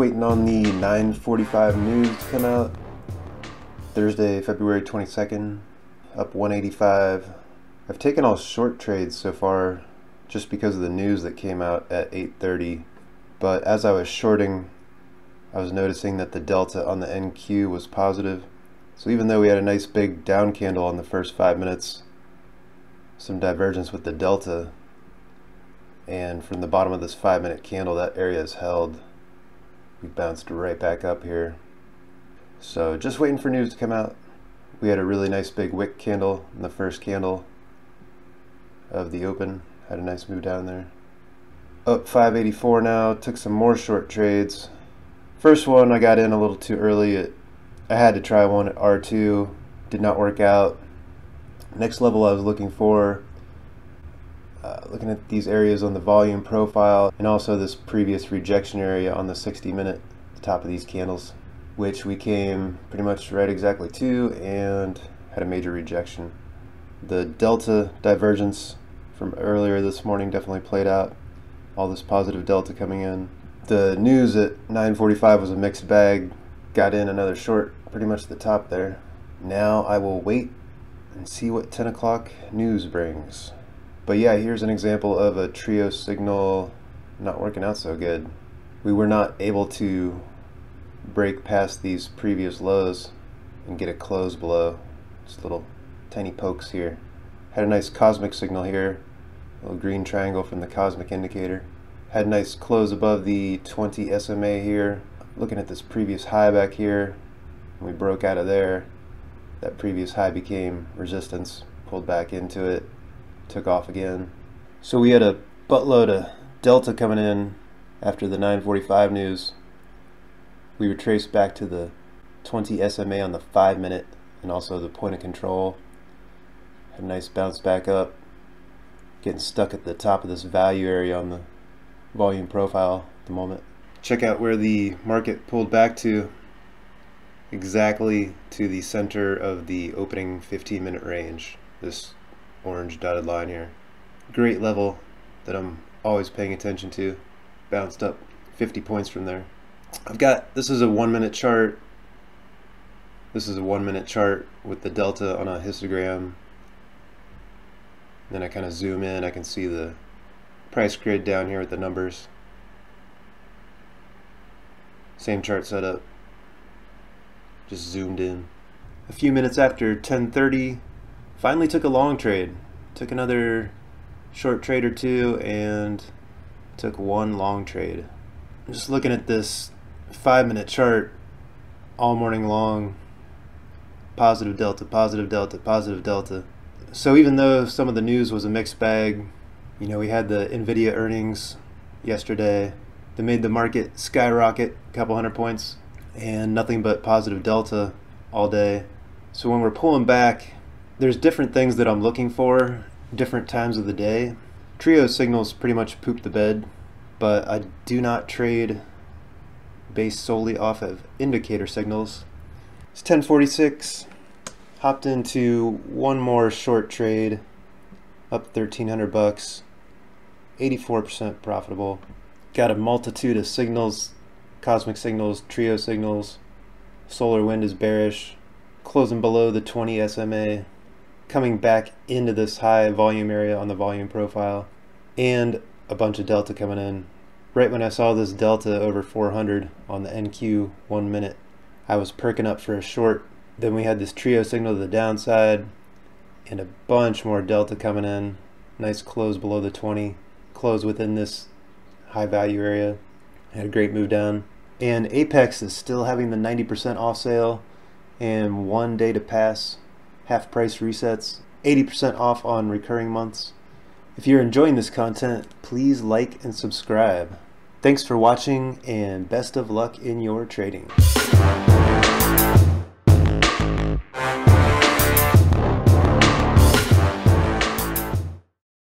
waiting on the 9:45 news to come out. Thursday, February 22nd, up 185. I've taken all short trades so far just because of the news that came out at 8:30. But as I was shorting, I was noticing that the delta on the NQ was positive. So even though we had a nice big down candle on the first 5 minutes, some divergence with the delta and from the bottom of this 5 minute candle that area is held we bounced right back up here. So just waiting for news to come out. We had a really nice big wick candle in the first candle of the open. Had a nice move down there. Up 584 now. Took some more short trades. First one I got in a little too early. It, I had to try one at R2. Did not work out. Next level I was looking for uh, looking at these areas on the volume profile and also this previous rejection area on the 60 minute the top of these candles which we came pretty much right exactly to and had a major rejection. The delta divergence from earlier this morning definitely played out. All this positive delta coming in. The news at 9:45 was a mixed bag. Got in another short pretty much the top there. Now I will wait and see what 10 o'clock news brings but yeah, here's an example of a trio signal not working out so good. We were not able to break past these previous lows and get a close below. Just little tiny pokes here. Had a nice cosmic signal here, little green triangle from the cosmic indicator. Had a nice close above the 20 SMA here. Looking at this previous high back here, we broke out of there. That previous high became resistance, pulled back into it, took off again. So we had a buttload of Delta coming in after the 945 news. We retraced back to the 20 SMA on the 5 minute and also the point of control. Had a nice bounce back up. Getting stuck at the top of this value area on the volume profile at the moment. Check out where the market pulled back to exactly to the center of the opening 15 minute range. This orange dotted line here. Great level that I'm always paying attention to. Bounced up 50 points from there. I've got, this is a one minute chart. This is a one minute chart with the delta on a histogram. Then I kind of zoom in, I can see the price grid down here with the numbers. Same chart setup. Just zoomed in. A few minutes after 1030, Finally took a long trade. Took another short trade or two and took one long trade. I'm just looking at this five minute chart all morning long. Positive delta, positive delta, positive delta. So even though some of the news was a mixed bag, you know, we had the Nvidia earnings yesterday that made the market skyrocket a couple hundred points and nothing but positive delta all day. So when we're pulling back there's different things that I'm looking for different times of the day. Trio signals pretty much poop the bed, but I do not trade based solely off of indicator signals. It's 1046. Hopped into one more short trade, up 1300 bucks, 84% profitable. Got a multitude of signals, cosmic signals, trio signals. Solar wind is bearish, closing below the 20 SMA coming back into this high volume area on the volume profile and a bunch of delta coming in. Right when I saw this delta over 400 on the NQ one minute, I was perking up for a short. Then we had this trio signal to the downside and a bunch more delta coming in. Nice close below the 20, close within this high value area. Had a great move down. And Apex is still having the 90% off sale and one day to pass half price resets, 80% off on recurring months. If you're enjoying this content, please like and subscribe. Thanks for watching and best of luck in your trading.